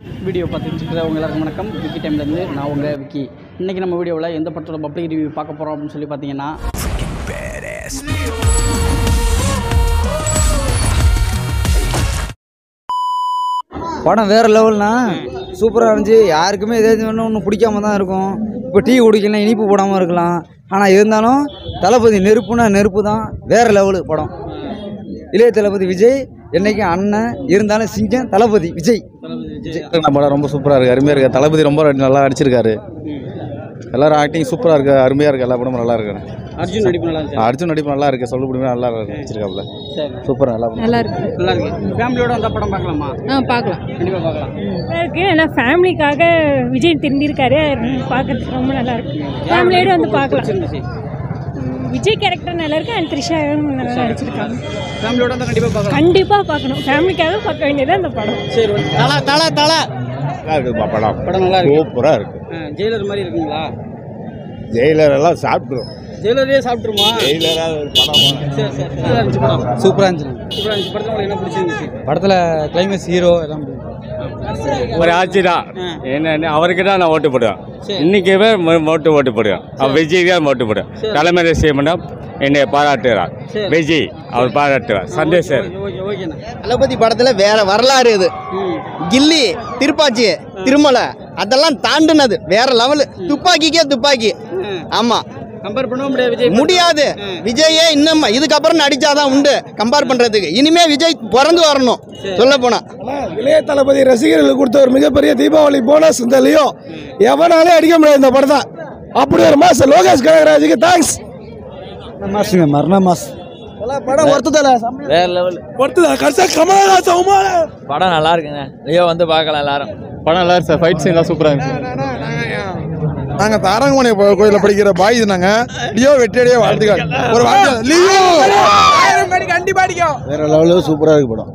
Video பார்த்துட்டு இருக்கிறவங்க எல்லாருக்கும் வணக்கம். விக்கி டைம்லேருந்து நான் உங்கள் விக்கி. இன்றைக்கி நம்ம வீடியோவில் எந்த படத்தோட பப்ளிக் ரிவ்யூ பார்க்க போகிறோம் அப்படின்னு சொல்லி பார்த்தீங்கன்னா படம் வேறு லெவல்னா சூப்பராக இருந்துச்சு. யாருக்குமே எதாவது எது ஒன்று ஒன்று பிடிக்காம தான் இருக்கும். இப்போ டீ குடிக்கலாம் இனிப்பு போடாமல் இருக்கலாம். ஆனால் இருந்தாலும் தளபதி நெருப்புனா நெருப்பு தான். வேறு லெவலு படம். இளைய தளபதி விஜய் என்னைக்கும் அண்ணன் இருந்தாலும் சிங்கம் தளபதி விஜய். படம் ரொம்ப சூப்பராக இருக்குது அருமையாக இருக்குது தளபதி ரொம்ப நல்லா அடிச்சிருக்காரு. எல்லாரும் ஆக்டிங் சூப்பராக இருக்குது அருமையாக இருக்குது எல்லா படமும் நல்லா இருக்கு. அர்ஜுன் நடிப்பு நல்லா இருந்துச்சு. அர்ஜுன் நடிப்பு நல்லா இருக்குது சொல்லப்படுமே நல்லா இருக்கு வச்சிருக்காப்புல சரி. சூப்பராக நல்லா நல்லா இருக்கு. நல்லா இருக்கு. ஃபேமிலியோட அந்த படம் பார்க்கலாமா? ஆ பார்க்கலாம். கண்டிப்பாக பார்க்கலாம். நல்லா இருக்கு. ஆனால் ஃபேமிலிக்காக விஜய் திரும்பியிருக்காரு. பார்க்கறதுக்கு ரொம்ப நல்லா இருக்கு. ஃபேமிலியோட வந்து பார்க்கலாம். விஜய் கேரக்டர் நல்லா இருக்கு அண்ட் த்ரிஷா நல்லா நடிச்சிருக்காங்க. ஃபேமிலியோட தான் கண்டிப்பாக கண்டிப்பாக பார்க்கணும். ஃபேமிலிக்காக பார்க்க வேண்டியது அந்த படம். சரி ஓகே. தலை தலை தலை. நல்லா இருக்குது படம். படம் நல்லா இருக்கு. சூப்பராக இருக்கு. ஆ, ஜெயிலர் மாதிரி இருக்குங்களா? ஜெயிலர் எல்லாம் சாப்பிட்ரும் ஜெயிலரே சாப்பிட்டுருமா? ஜெயிலராக ஒரு படம்? சரி சரி நல்லா இருந்துச்சு படம். சூப்பராக இருந்துச்சு. சூப்பராக இருந்துச்சு. படத்தில் உங்களுக்கு என்ன பிடிச்சிருந்துச்சு? படத்தில் கிளைமேக்ஸ் ஹீரோ எல்லாம் ஒரு ஆட்சி தான் ஆ. என்ன அவருக்கு தான் நான் ஓட்டு போடுவேன். இன்னைக்குவே ஓட்டு ஓட்டு போடுவேன். அவர் விஜய் தான் ஓட்டு போடுவேன். தலைமை செய்யணும் என்னை பாராட்டுகிறார். விஜய் அவர் பாராட்டுவார். சந்தேஷர் தளபதி படத்துல வேற வரலாறு இது. கில்லி திருப்பாச்சி திருமலை அதெல்லாம் தாண்டுனது. வேற லெவலு துப்பாக்கிக்கே துப்பாக்கி. ஆமா. கம்பேர் பண்ணவும் முடியாது விஜய் முடியாது. விஜயே இன்னும் இதுக்கப்புறம் நடிச்சாதான் உண்டு. கம்பேர் பண்றதுக்கு. இனிமே விஜய் பிறந்து வரணும். சொல்ல போனா. இளைய தளபதி ரசிகர்களுக்கு கொடுத்த ஒரு மிகப்பெரிய தீபாவளி போனஸ் இந்த லியோ எவனாலே அடிக்க முடியாது இந்த படத்தை. அப்படி ஒரு மாசம் லோகேஷ் கனகராஜுக்கு தேங்க்ஸ் மாசுங்க மரண மாஸ் படம் வேறு லெவல் ஒருத்தர் கடைசியா கமலஹாசன் படம் நல்லா இருக்குங்க. லியோ வந்து பார்க்கலாம் எல்லாரும். படம் நல்லா இருக்கு சார் ஃபைட் சீன்லாம் சூப்பராக இருந்துச்சு. நாங்க தாரங்கமணி கோயில படிக்கிற பாய் நாங்க. லியோ வெற்றியடியே வாழ்த்துக்கள். ஒரு வாழ்த்து லியோ! வேற லெவலில் சூப்பராக இருக்கு படம்.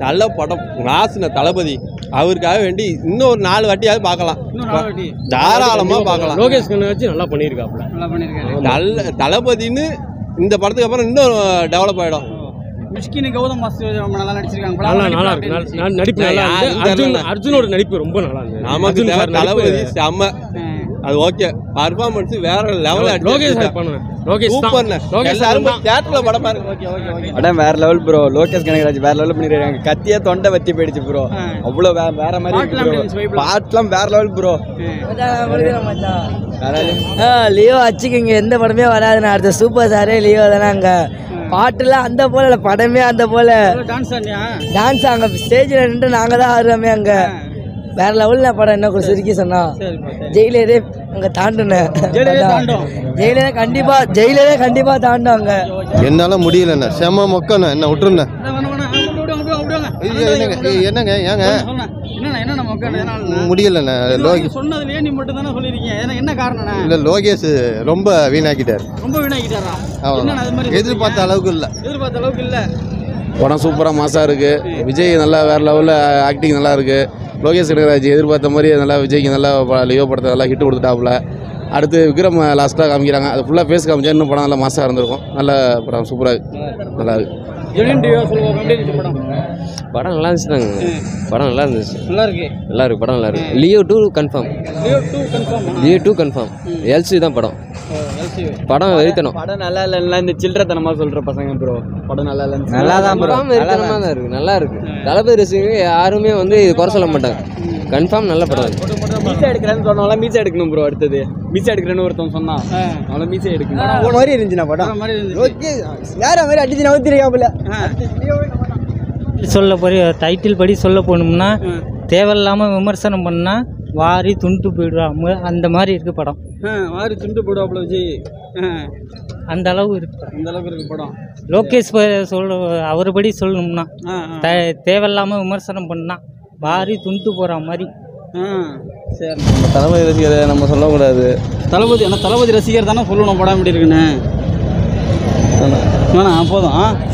நல்ல படம். ராசின தளபதி. அவருக்காக வேண்டி இன்னும் ஒரு நாலு வாட்டியாவது பார்க்கலாம். இன்னும் நாலு வாட்டி. தாராளமாக பார்க்கலாம். லோகேஷ் கண்ணாச்சி நல்லா பண்ணியிருக்காப்புல. நல்லா பண்ணியிருக்காரு நல்ல தளபதின்னு இந்த படத்துக்கு அப்புறம் இன்னும் டெவலப் ஆகிடும் மிஷ்கின் கௌதம் மாஸ்டர் ரொம்ப நல்லா நடிச்சிருக்காங்க. நல்லா நல்லா நடிப்பு இருக்கு. நல்ல- நடிப்பு நல்லா யாரும் இருக்கு அர்ஜுன். அர்ஜுனோட நடிப்பு ரொம்ப நல்லா இருந்தது. நமக்கு தேவை சார் தளபதி செம்ம. அது ஓகே. பர்ஃபார்மன்ஸ் வேற லெவல் லோகேஷ் சார் பண்ணுவேன் லோகேஷ் தான். சூப்பர்ண்ணே லோகேஷ் எல்லாரும் தான். தேட்டரில் படம் பாருங்க. Okay okay okay. படம் வேற லெவல் ப்ரோ லோகேஷ் கனகராஜ் வேற லெவல் பண்ணிருக்காங்க கத்தியா தொண்டை வத்தி போயிடுச்சு ப்ரோ ஆ. அவ்வளோ வே வேற மாதிரி பாட்டுலாம் எப்படி இருந்துச்சு, vibe லாம்? பாட்டுலாம் வேற லெவல் ப்ரோ லியோ அச்சுக்குங்க எந்த படமே வராதுண்ணா அடுத்த சூப்பர் ஸ்டாரே லியோ தானே அங்கே. பாட்டுலாம் அந்த போல படமே அந்த போல. டான்ஸ் அங்கே ஸ்டேஜில் நின்று நாங்கள் தான் ஆடுறோமே அங்கே. வேற லெவலில் படம் என்ன கொஞ்சம் சுருக்கி சொன்னா? ஜெயிலரே அங்கே தாண்டுனேன். ஜெயிலரே கண்டிப்பா ஜெயிலரே கண்டிப்பா தாண்டும் அங்க என்னால் முடியலண்ணே. செம்ம மொக்கண்ணே. என்ன விட்டுருண்ணே. என்னங்க? ஏங்க? முடியலண்ணே. இது லோகே வரைக்கும் சொன்னதுலயே நீ மட்டும் தானே சொல்லியிருக்கீங்க. ஏன்னா என்ன காரணம்ண்ணா? இல்லை லோகேஷ் ரொம்ப வீணாக்கிட்டார். ரொம்ப வீணாக்கிட்டாரா? எதிர்பார்த்த அளவுக்கு இல்லை. எதிர்பார்த்த அளவுக்கு இல்ல. படம் சூப்பராக மாசாக இருக்குது விஜய் நல்லா வேறு லெவலில் ஆக்டிங் நல்லா இருக்குது லோகேஷ் கனகராஜ் எதிர்பார்த்த மாதிரி நல்லா விஜய்க்கு நல்லா லியோ படத்தை நல்லா ஹிட் கொடுத்துட்டாப்புல. அடுத்து விக்ரம் லாஸ்ட்டாக காமிக்கிறாங்க. அது ஃபுல்லாக ஃபேஸ் காமிச்சா இன்னும் படம் நல்லா மாசாக இருந்திருக்கும். நல்ல படம் சூப்பராக இருக்கு. நல்லா இருக்கு. ஜெலியன் டிவியோ சொல்லுவோம் எப்படி இருந்துச்சு படம். படம் நல்லா இருந்துச்சுதாங்க படம் நல்லா இருந்துச்சு. நல்லா இருக்கு. நல்லா இருக்கு படம் நல்லா இருக்கு. Leo two confirm Leo two confirm Leo two confirm LC தான் படம். படம் வெறித்தனம். படம் நல்லா இல்லைன்னா இந்த சில்லறத்தனமா சொல்ற பசங்க ப்ரோ படம் நல்லா இல்லை நல்லா தான் ப்ரோ படம் வெறித்தனமா தான் இருக்கு. நல்லா இருக்கு. தளபதி ரசிகங்க யாருமே வந்து இது குறை சொல்ல மாட்டாங்க. கன்ஃபார்ம் நல்ல படம். மீசை எடுக்கிறேன்னு சொன்னவங்கள மீசை எடுக்கணும் ப்ரோ அடுத்தது. மீசை எடுக்கிறேன்னு ஒருத்தன் சொன்னான். அவள மீசை எடுக்கணும். ஒரு மாதிரி இருந்துச்சுண்ணா படம். மாதிரி இருந்துச்சு. வேற மாதிரி அடிச்சு நவுத்திருக்காப்புல. சொல்ல போய் டைட்டில் படி சொல்ல போனோம்னா தேவையில்லாமல் விமர்சனம் பண்ணால் வாரி துண்டு போயிடுவாங்க. அந்த மாதிரி இருக்கு படம். வாரி துண்டு போடுவாப்புல விஜய். அந்த அளவு இருக்கு அந்த அளவுக்கு இருக்கு படம். லோகேஷ் சொல்ல அவர்படி சொல்லணும்னா ஆ, ஆ. த தேவையில்லாமல் விமர்சனம் பண்ணா வாரி துண்டு போகிற மாதிரி. சரி. தலைமை ரசிகரை நம்ம சொல்லக்கூடாது. தளபதி ஆனால் தளபதி ரசிகர் தானே சொல்லணும் படம் எப்படி இருக்குன்னு. வேணாம். போதும்